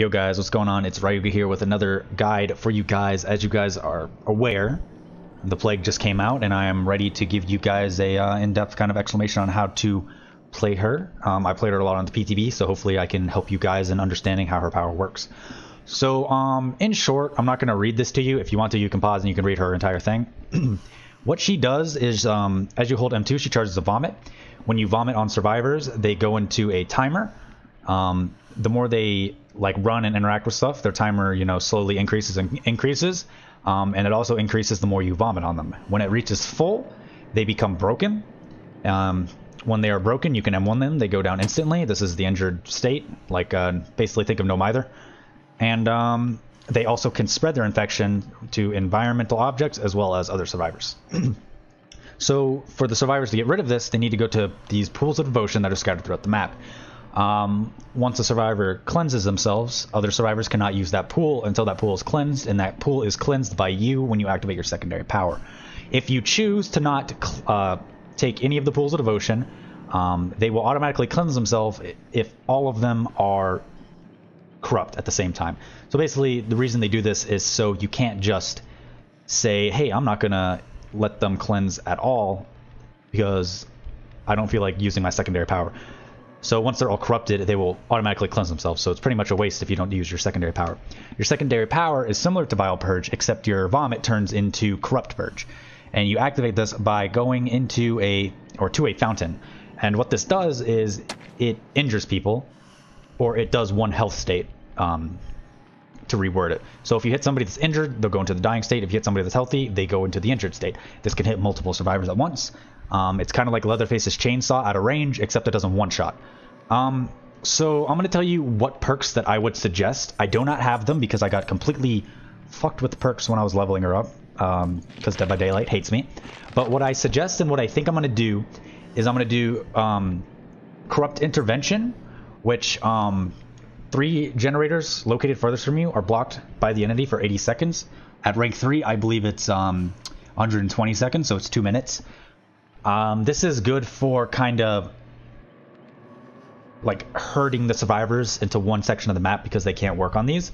Yo guys, what's going on? It's Ryuga here with another guide for you guys. As you guys are aware, the Plague just came out and I am ready to give you guys a uh, in-depth kind of explanation on how to play her. Um, I played her a lot on the PTB, so hopefully I can help you guys in understanding how her power works. So, um, in short, I'm not going to read this to you. If you want to, you can pause and you can read her entire thing. what she does is, um, as you hold M2, she charges a vomit. When you vomit on survivors, they go into a timer. Um, the more they like run and interact with stuff, their timer, you know, slowly increases and increases. Um, and it also increases the more you vomit on them. When it reaches full, they become broken. Um, when they are broken, you can M1 them. They go down instantly. This is the injured state. Like, uh, basically think of no mither. And um, they also can spread their infection to environmental objects as well as other survivors. so for the survivors to get rid of this, they need to go to these pools of devotion that are scattered throughout the map. Um, once a survivor cleanses themselves, other survivors cannot use that pool until that pool is cleansed, and that pool is cleansed by you when you activate your secondary power. If you choose to not uh, take any of the pools of devotion, um, they will automatically cleanse themselves if all of them are corrupt at the same time. So basically, the reason they do this is so you can't just say, hey, I'm not going to let them cleanse at all because I don't feel like using my secondary power. So once they're all corrupted, they will automatically cleanse themselves. So it's pretty much a waste if you don't use your secondary power. Your secondary power is similar to Vile Purge, except your vomit turns into Corrupt Purge. And you activate this by going into a, or to a fountain. And what this does is it injures people, or it does one health state um, to reword it. So if you hit somebody that's injured, they'll go into the dying state. If you hit somebody that's healthy, they go into the injured state. This can hit multiple survivors at once. Um, it's kind of like Leatherface's chainsaw out of range, except it doesn't one shot. Um, so I'm going to tell you what perks that I would suggest. I do not have them because I got completely fucked with perks when I was leveling her up because um, Dead by Daylight hates me. But what I suggest and what I think I'm going to do is I'm going to do um, Corrupt Intervention, which um, three generators located furthest from you are blocked by the entity for 80 seconds. At rank 3, I believe it's 120 um, seconds, so it's 2 minutes. Um, this is good for kind of like herding the survivors into one section of the map because they can't work on these.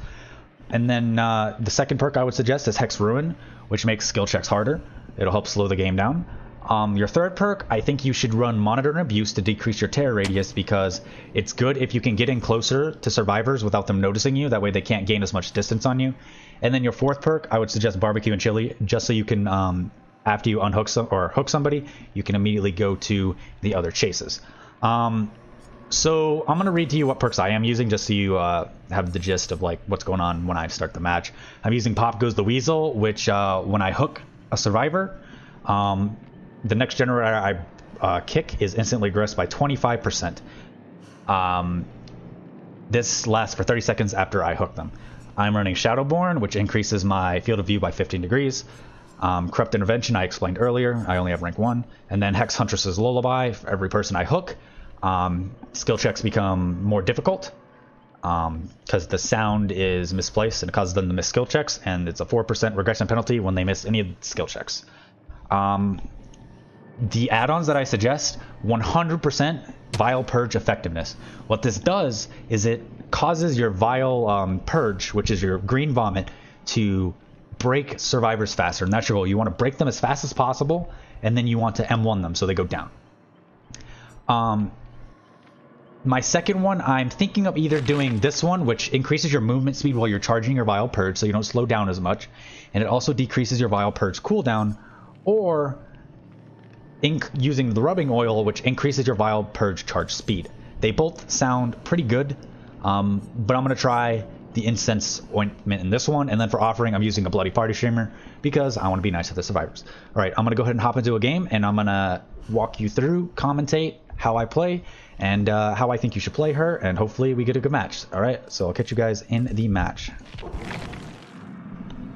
And then uh, the second perk I would suggest is Hex Ruin, which makes skill checks harder. It'll help slow the game down. Um, your third perk, I think you should run Monitor and Abuse to decrease your terror radius because it's good if you can get in closer to survivors without them noticing you. That way they can't gain as much distance on you. And then your fourth perk, I would suggest Barbecue and Chili, just so you can um, after you unhook some or hook somebody, you can immediately go to the other chases. Um, so I'm going to read to you what perks I am using just so you uh, have the gist of like what's going on when I start the match. I'm using Pop Goes the Weasel, which uh, when I hook a survivor, um, the next generator I uh, kick is instantly regressed by 25%. Um, this lasts for 30 seconds after I hook them. I'm running Shadowborn, which increases my field of view by 15 degrees. Um, Corrupt Intervention, I explained earlier. I only have rank 1. And then Hex Huntress's Lullaby, for every person I hook. Um, skill checks become more difficult because um, the sound is misplaced and it causes them to miss skill checks. And it's a 4% regression penalty when they miss any of the skill checks. Um, the add-ons that I suggest, 100% Vile Purge effectiveness. What this does is it causes your Vile um, Purge, which is your green vomit, to break survivors faster. And that's your goal. You want to break them as fast as possible, and then you want to M1 them so they go down. Um, my second one, I'm thinking of either doing this one, which increases your movement speed while you're charging your Vile Purge, so you don't slow down as much, and it also decreases your Vile Purge cooldown, or using the rubbing oil, which increases your Vile Purge charge speed. They both sound pretty good, um, but I'm going to try the Incensed Ointment in this one. And then for offering, I'm using a bloody party streamer because I want to be nice to the survivors. All right, I'm going to go ahead and hop into a game and I'm going to walk you through, commentate how I play and uh, how I think you should play her. And hopefully we get a good match. All right, so I'll catch you guys in the match.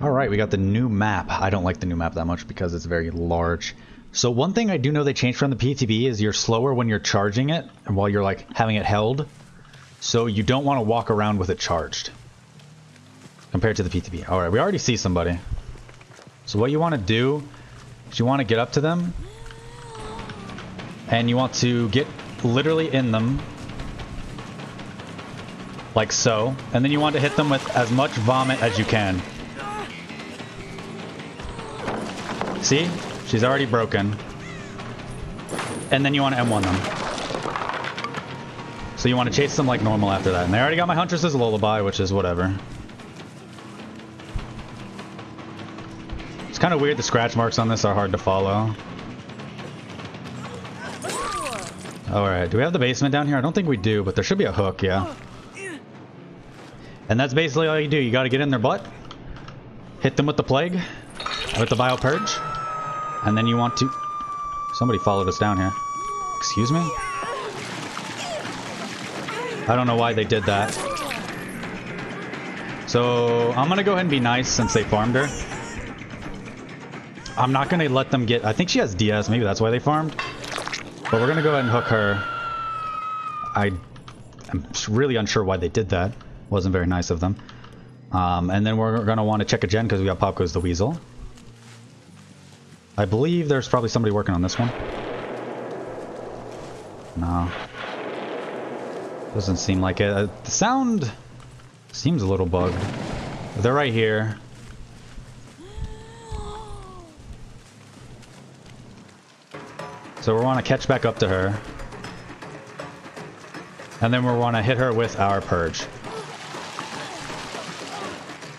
All right, we got the new map. I don't like the new map that much because it's very large. So one thing I do know they changed from the PTB is you're slower when you're charging it while you're like having it held. So you don't want to walk around with it charged compared to the PTB. All right, we already see somebody. So what you want to do is you want to get up to them and you want to get literally in them like so. And then you want to hit them with as much vomit as you can. See? She's already broken. And then you want to M1 them. So you want to chase them like normal after that. And they already got my Huntress's Lullaby, which is whatever. It's kind of weird the scratch marks on this are hard to follow. Alright, do we have the basement down here? I don't think we do, but there should be a hook, yeah. And that's basically all you do. You gotta get in their butt, hit them with the plague, with the vile purge, and then you want to... Somebody followed us down here. Excuse me? I don't know why they did that. So, I'm gonna go ahead and be nice since they farmed her. I'm not gonna let them get... I think she has DS, maybe that's why they farmed. But we're gonna go ahead and hook her. I I'm really unsure why they did that. Wasn't very nice of them. Um, and then we're gonna want to check a gen because we got Pop Goes the Weasel. I believe there's probably somebody working on this one. No. Doesn't seem like it. Uh, the sound seems a little bugged. They're right here. So we want to catch back up to her. And then we want to hit her with our Purge.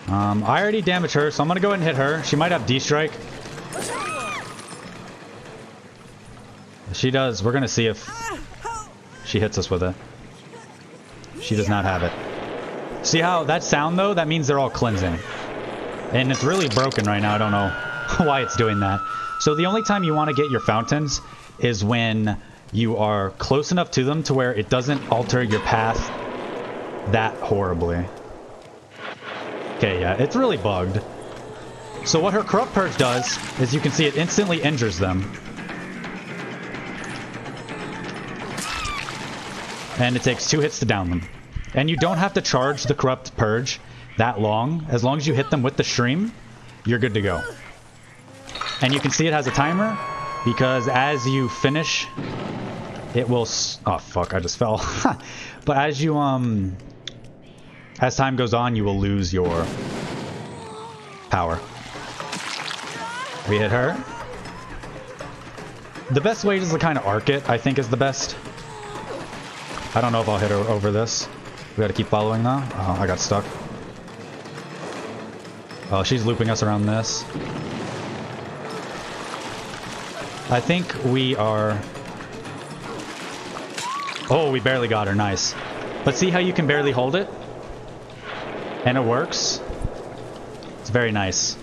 Um, I already damaged her, so I'm going to go ahead and hit her. She might have D-Strike. She does. We're going to see if she hits us with it. She does not have it. See how that sound, though? That means they're all cleansing. And it's really broken right now. I don't know why it's doing that. So the only time you want to get your fountains is when you are close enough to them to where it doesn't alter your path that horribly. Okay, yeah, it's really bugged. So what her Corrupt Purge does is you can see it instantly injures them. And it takes two hits to down them. And you don't have to charge the Corrupt Purge that long. As long as you hit them with the stream, you're good to go. And you can see it has a timer because as you finish, it will... oh, fuck, I just fell. but as you, um... As time goes on, you will lose your power. We hit her. The best way is to kind of arc it, I think is the best. I don't know if I'll hit her over this. We gotta keep following though. Oh, I got stuck. Oh, she's looping us around this. I think we are... Oh, we barely got her. Nice. But see how you can barely hold it? And it works? It's very nice.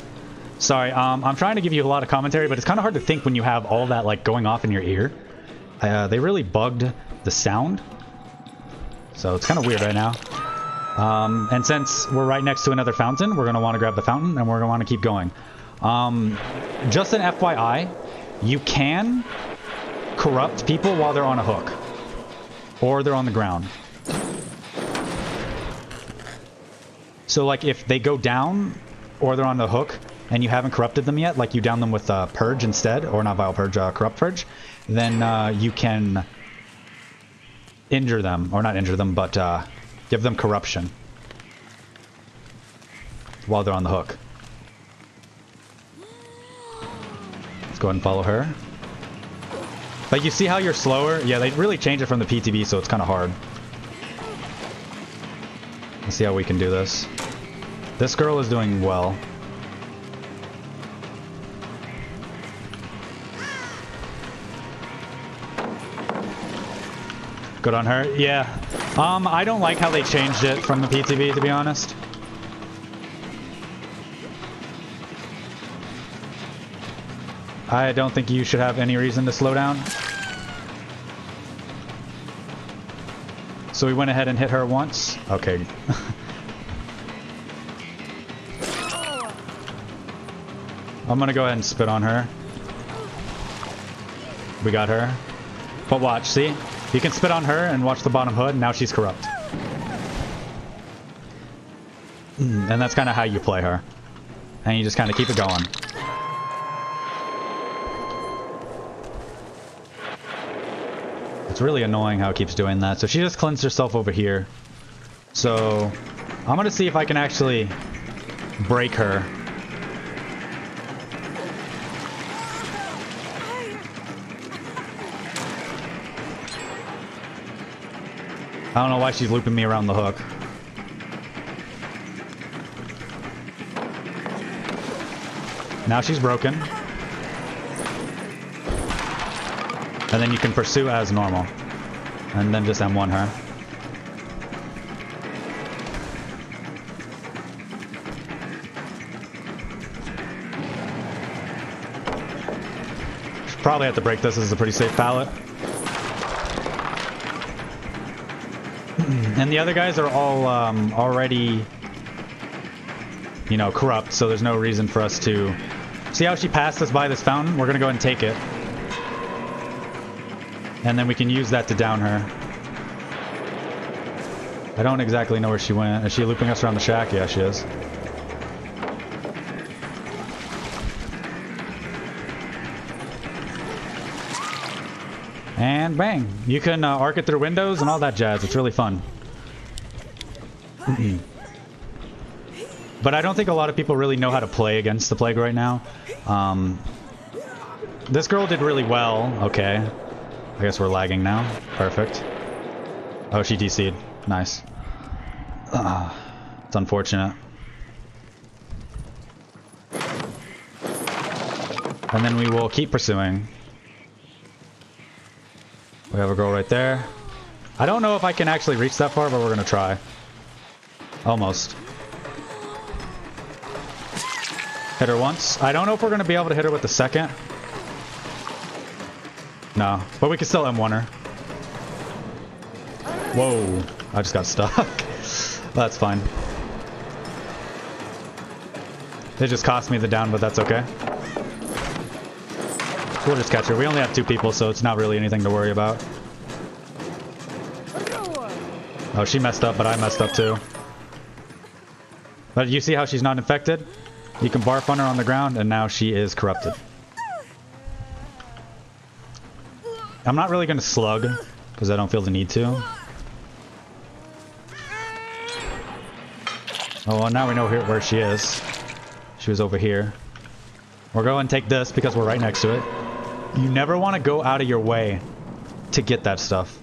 Sorry, um, I'm trying to give you a lot of commentary, but it's kind of hard to think when you have all that like going off in your ear. Uh, they really bugged the sound. So it's kind of weird right now. Um, and since we're right next to another fountain, we're going to want to grab the fountain and we're going to want to keep going. Um, just an FYI, you can corrupt people while they're on a hook. Or they're on the ground. So like if they go down or they're on the hook and you haven't corrupted them yet, like you down them with uh, Purge instead, or not Vile Purge, uh, Corrupt Purge, then uh, you can injure them, or not injure them, but uh, give them corruption while they're on the hook. Let's go ahead and follow her. But you see how you're slower? Yeah, they really changed it from the PTB, so it's kind of hard. Let's see how we can do this. This girl is doing well. Good on her. Yeah. Um, I don't like how they changed it from the PTB, to be honest. I don't think you should have any reason to slow down. So we went ahead and hit her once. Okay. I'm gonna go ahead and spit on her. We got her. But watch, see? You can spit on her and watch the bottom HUD, and now she's corrupt. Hmm, and that's kind of how you play her. And you just kind of keep it going. It's really annoying how it keeps doing that. So she just cleansed herself over here. So I'm going to see if I can actually break her. I don't know why she's looping me around the hook. Now she's broken. And then you can pursue as normal. And then just M1 her. Probably have to break this. This is a pretty safe pallet. And the other guys are all um, already, you know, corrupt, so there's no reason for us to... See how she passed us by this fountain? We're going to go and take it. And then we can use that to down her. I don't exactly know where she went. Is she looping us around the shack? Yeah, she is. And bang! You can uh, arc it through windows and all that jazz. It's really fun. but I don't think a lot of people really know how to play against the Plague right now. Um, this girl did really well. Okay. I guess we're lagging now. Perfect. Oh, she DC'd. Nice. Uh, it's unfortunate. And then we will keep pursuing. We have a girl right there. I don't know if I can actually reach that far, but we're going to try. Almost. Hit her once. I don't know if we're going to be able to hit her with the second. No, but we can still M1 her. Whoa, I just got stuck. that's fine. It just cost me the down, but that's okay. We'll just catch her. We only have two people, so it's not really anything to worry about. Oh, she messed up, but I messed up too. But you see how she's not infected? You can barf on her on the ground, and now she is corrupted. I'm not really going to slug, because I don't feel the need to. Oh, well, now we know where she is. She was over here. We're going to take this because we're right next to it. You never want to go out of your way to get that stuff.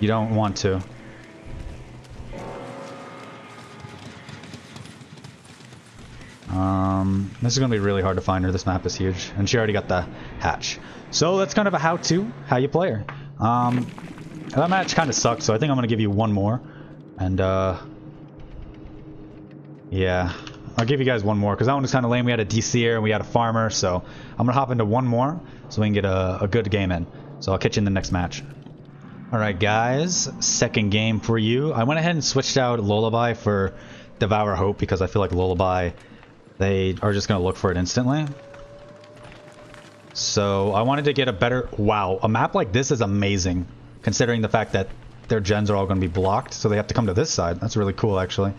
You don't want to. Um, this is going to be really hard to find her. This map is huge. And she already got the hatch. So that's kind of a how-to, how you play her. Um, that match kind of sucked, so I think I'm going to give you one more. And, uh... Yeah. I'll give you guys one more because that one was kind of lame. We had a DCer and we had a farmer, so I'm gonna hop into one more so we can get a, a good game in. So I'll catch you in the next match. Alright guys, second game for you. I went ahead and switched out Lullaby for Devour Hope because I feel like Lullaby, they are just gonna look for it instantly. So I wanted to get a better... Wow, a map like this is amazing considering the fact that their gens are all going to be blocked, so they have to come to this side. That's really cool, actually.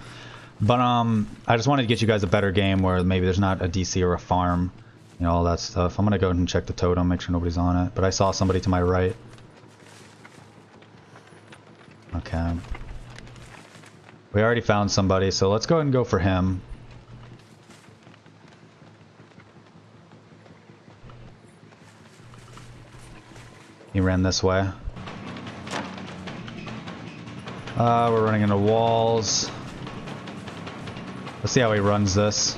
But um, I just wanted to get you guys a better game where maybe there's not a DC or a farm, you know, all that stuff. I'm gonna go and check the totem, make sure nobody's on it. But I saw somebody to my right. Okay. We already found somebody, so let's go ahead and go for him. He ran this way. Uh, we're running into walls. Let's see how he runs this.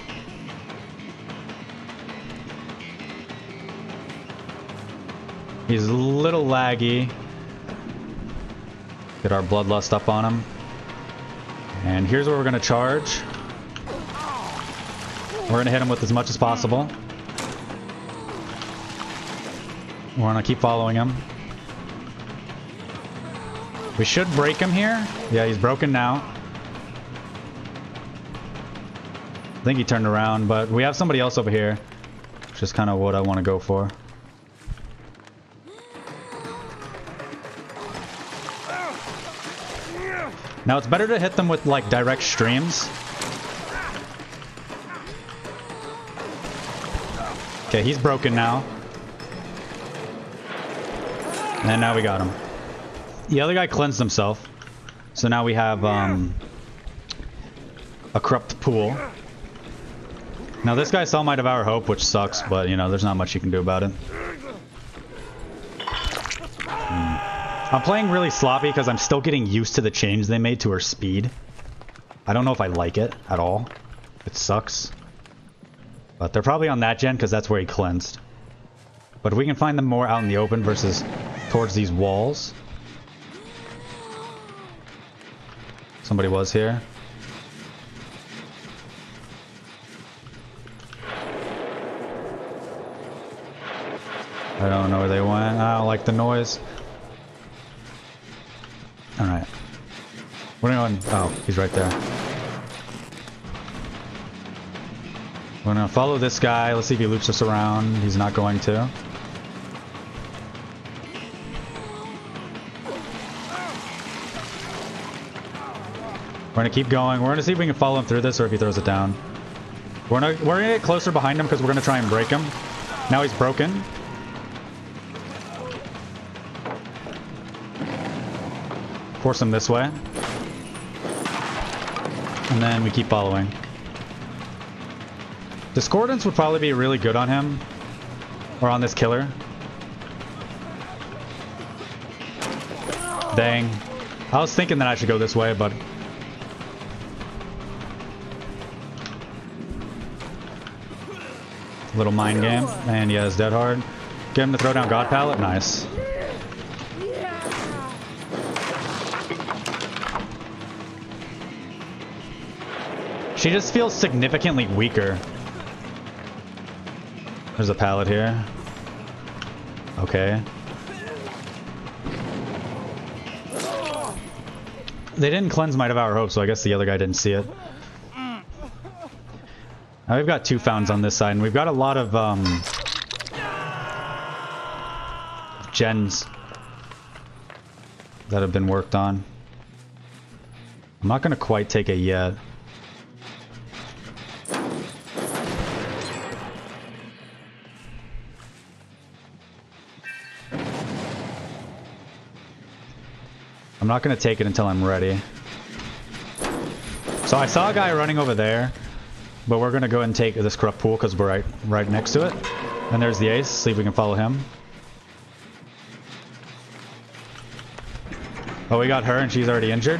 He's a little laggy. Get our bloodlust up on him. And here's where we're going to charge. We're going to hit him with as much as possible. We're to keep following him. We should break him here. Yeah, he's broken now. I think he turned around, but we have somebody else over here. Which is kind of what I want to go for. Now it's better to hit them with like direct streams. Okay, he's broken now. And now we got him. The other guy cleansed himself. So now we have um, a corrupt pool. Now this guy saw my Devour Hope, which sucks, but you know, there's not much you can do about it. Hmm. I'm playing really sloppy because I'm still getting used to the change they made to her speed. I don't know if I like it at all. It sucks. But they're probably on that gen because that's where he cleansed. But if we can find them more out in the open versus towards these walls. Somebody was here. I don't know where they went. I don't like the noise. Alright. We're going. Oh, he's right there. We're gonna follow this guy. Let's see if he loops us around. He's not going to. Gonna keep going. We're gonna see if we can follow him through this or if he throws it down. We're gonna we're gonna get closer behind him because we're gonna try and break him. Now he's broken. Force him this way. And then we keep following. Discordance would probably be really good on him. Or on this killer. Dang. I was thinking that I should go this way, but... Little mind game. And yeah, it's dead hard. Get him to throw down God Pallet. Nice. She just feels significantly weaker. There's a pallet here. Okay. They didn't cleanse my Devour Hope, so I guess the other guy didn't see it. Now we've got two founds on this side, and we've got a lot of, um... gens that have been worked on. I'm not going to quite take it yet. I'm not going to take it until I'm ready. So I saw a guy running over there, but we're going to go and take this corrupt pool because we're right, right next to it. And there's the ace. See if we can follow him. Oh, we got her and she's already injured.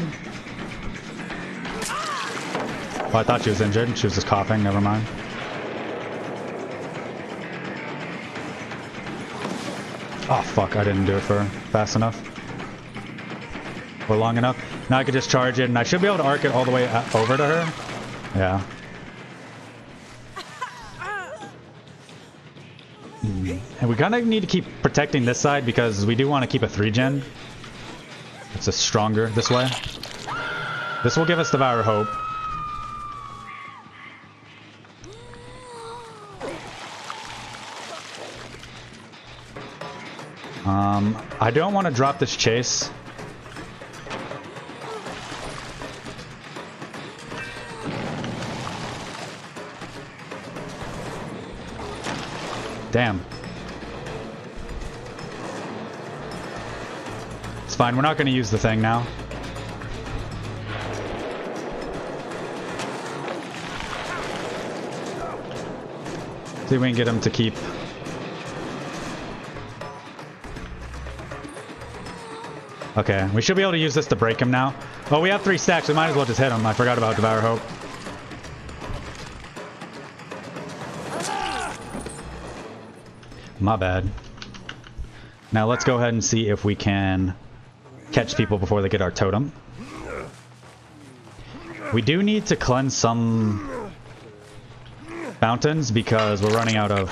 Oh, I thought she was injured. She was just coughing. Never mind. Oh, fuck. I didn't do it for fast enough for long enough. Now I can just charge it, and I should be able to arc it all the way uh, over to her. Yeah. We kind of need to keep protecting this side because we do want to keep a 3-gen. It's a stronger this way. This will give us Devour Hope. Um, I don't want to drop this chase. Damn. Fine, we're not going to use the thing now. See if we can get him to keep. Okay, we should be able to use this to break him now. Oh, we have three stacks. We might as well just hit him. I forgot about Devour Hope. My bad. Now let's go ahead and see if we can catch people before they get our totem. We do need to cleanse some fountains because we're running out of...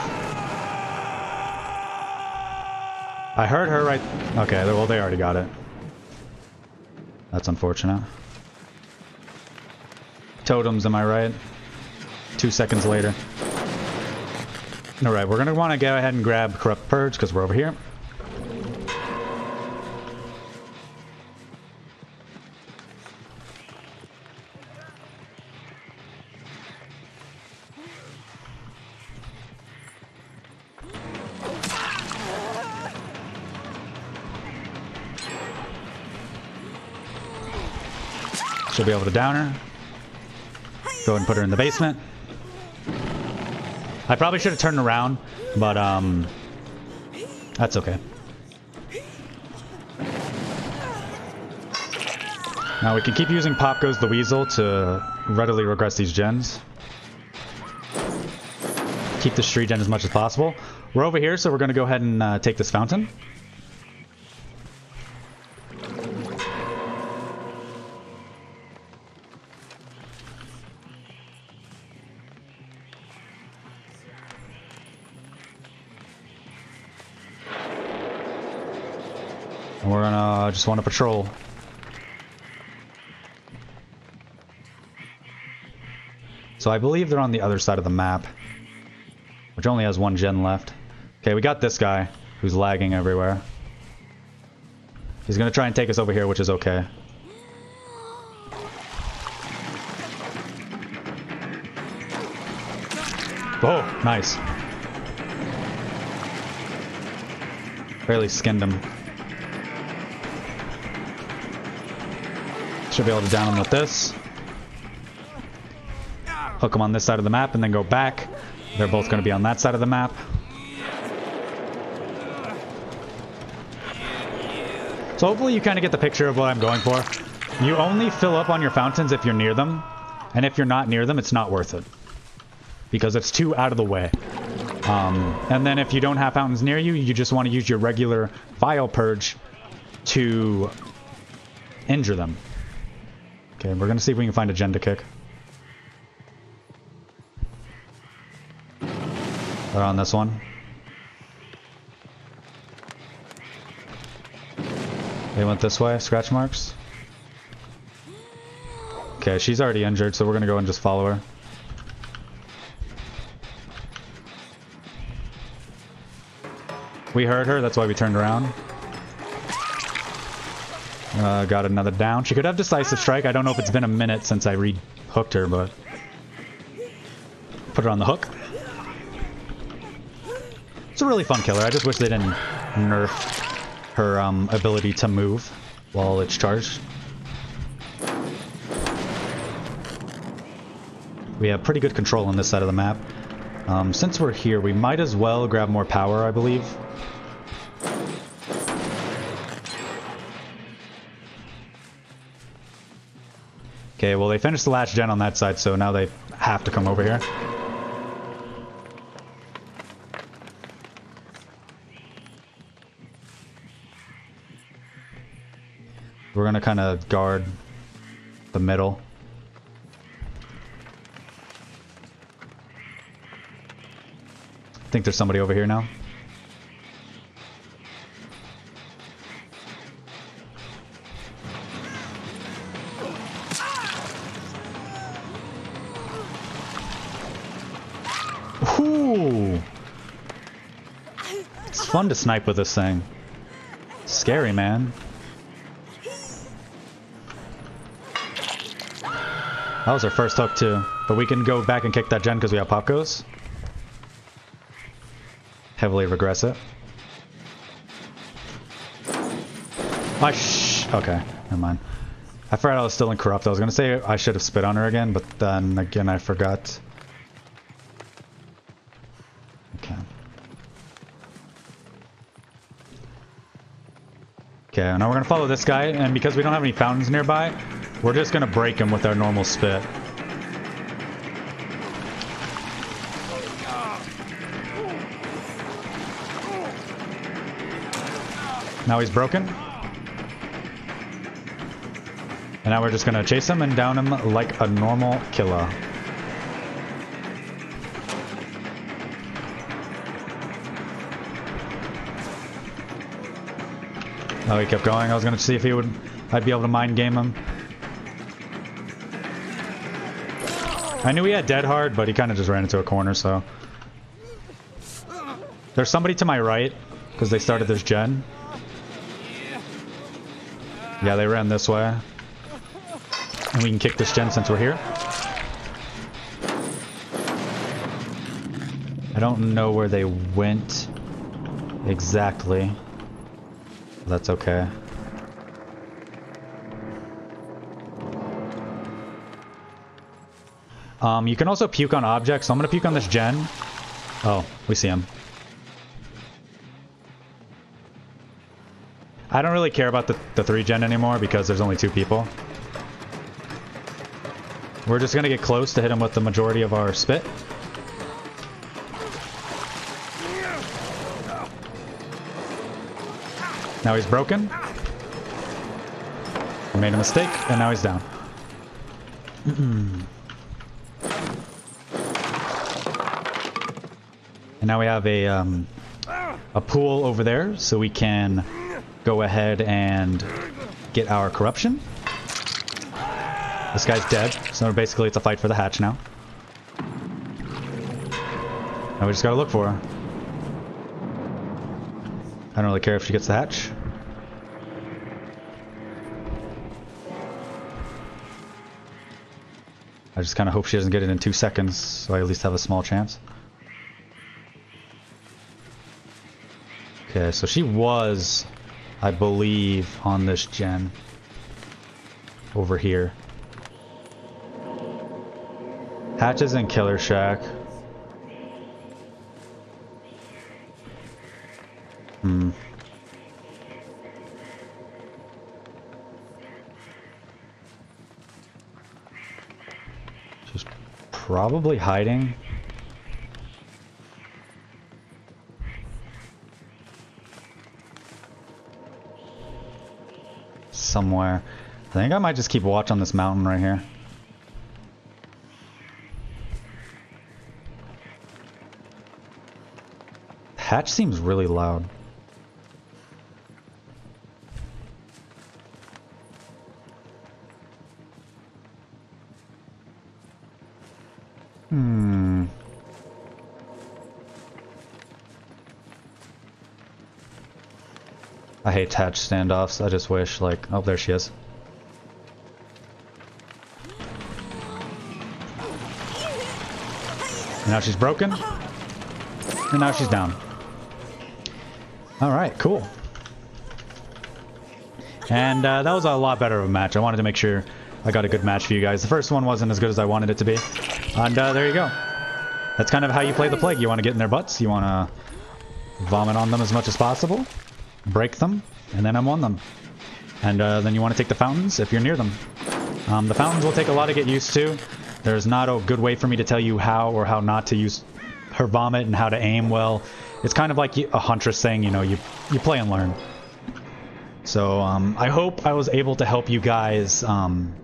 I heard her right... Okay, well they already got it. That's unfortunate. Totems, am I right? Two seconds later. Alright, we're going to want to go ahead and grab Corrupt Purge because we're over here. Be able to down her. Go ahead and put her in the basement. I probably should have turned around, but um, that's okay. Now we can keep using Pop Goes the Weasel to readily regress these gens. Keep the street gen as much as possible. We're over here, so we're going to go ahead and uh, take this fountain. We're just want to patrol. So I believe they're on the other side of the map. Which only has one gen left. Okay, we got this guy who's lagging everywhere. He's gonna try and take us over here, which is okay. Oh, nice. Barely skinned him. Should be able to down him with this. Hook him on this side of the map and then go back. They're both going to be on that side of the map. So hopefully you kind of get the picture of what I'm going for. You only fill up on your fountains if you're near them. And if you're not near them, it's not worth it. Because it's too out of the way. Um, and then if you don't have fountains near you, you just want to use your regular Vile Purge to injure them. Okay, we're to see if we can find a gen to kick. On this one. They went this way, scratch marks. Okay, she's already injured, so we're gonna go and just follow her. We heard her, that's why we turned around. Uh, got another down. She could have Decisive Strike. I don't know if it's been a minute since I re-hooked her, but... Put her on the hook. It's a really fun killer. I just wish they didn't nerf her um, ability to move while it's charged. We have pretty good control on this side of the map. Um, since we're here, we might as well grab more power, I believe. Okay, well they finished the last gen on that side, so now they have to come over here. We're gonna kind of guard the middle. I think there's somebody over here now. Snipe with this thing. Scary, man. That was our first hook too. But we can go back and kick that gen because we have pop goes. Heavily regress it. I sh okay, never mind. I forgot I was still in corrupt. I was gonna say I should have spit on her again, but then again I forgot. Okay, now we're gonna follow this guy, and because we don't have any fountains nearby, we're just gonna break him with our normal spit. Now he's broken. And now we're just gonna chase him and down him like a normal killer. Oh, he kept going. I was gonna see if he would, I'd be able to mind game him. I knew he had dead hard, but he kind of just ran into a corner, so. There's somebody to my right, because they started this gen. Yeah, they ran this way. And we can kick this gen since we're here. I don't know where they went exactly. That's okay. Um, you can also puke on objects, so I'm gonna puke on this gen. Oh, we see him. I don't really care about the, the 3 gen anymore because there's only two people. We're just gonna get close to hit him with the majority of our spit. Now he's broken. I made a mistake, and now he's down. and now we have a um, a pool over there, so we can go ahead and get our corruption. This guy's dead, so basically it's a fight for the hatch now. Now we just gotta look for her. I don't really care if she gets the hatch. I just kind of hope she doesn't get it in two seconds, so I at least have a small chance. Okay, so she was, I believe, on this gen. Over here. Hatches and Killer Shack. Hmm. Probably hiding. Somewhere. I think I might just keep watch on this mountain right here. Hatch seems really loud. Hate hatch standoffs. I just wish, like, oh, there she is. now she's broken. And now she's down. Alright, cool. And uh, that was a lot better of a match. I wanted to make sure I got a good match for you guys. The first one wasn't as good as I wanted it to be. And uh, there you go. That's kind of how you play the Plague. You want to get in their butts. You want to vomit on them as much as possible. Break them. And then M1 them. And uh, then you want to take the fountains if you're near them. Um, the fountains will take a lot to get used to. There's not a good way for me to tell you how or how not to use her vomit and how to aim well. It's kind of like a huntress saying, you know, you, you play and learn. So um, I hope I was able to help you guys, um,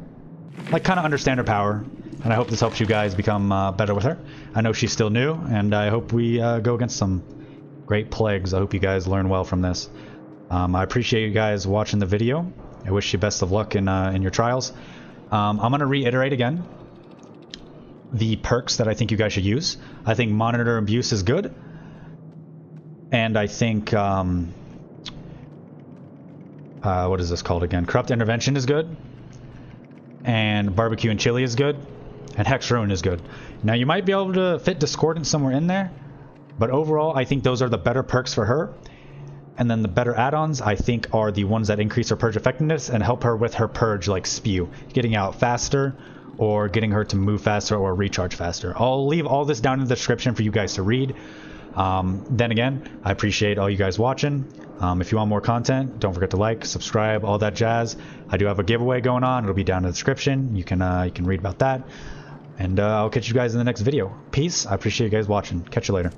like, kind of understand her power. And I hope this helps you guys become uh, better with her. I know she's still new, and I hope we uh, go against some great plagues. I hope you guys learn well from this. Um, I appreciate you guys watching the video. I wish you best of luck in, uh, in your trials. Um, I'm going to reiterate again the perks that I think you guys should use. I think Monitor Abuse is good. And I think, um, uh, what is this called again? Corrupt Intervention is good. And Barbecue and Chili is good. And Hex Ruin is good. Now you might be able to fit Discordant somewhere in there. But overall, I think those are the better perks for her. And then the better add-ons, I think, are the ones that increase her purge effectiveness and help her with her purge, like Spew. Getting out faster, or getting her to move faster or recharge faster. I'll leave all this down in the description for you guys to read. Um, then again, I appreciate all you guys watching. Um, if you want more content, don't forget to like, subscribe, all that jazz. I do have a giveaway going on. It'll be down in the description. You can uh, you can read about that. And uh, I'll catch you guys in the next video. Peace. I appreciate you guys watching. Catch you later.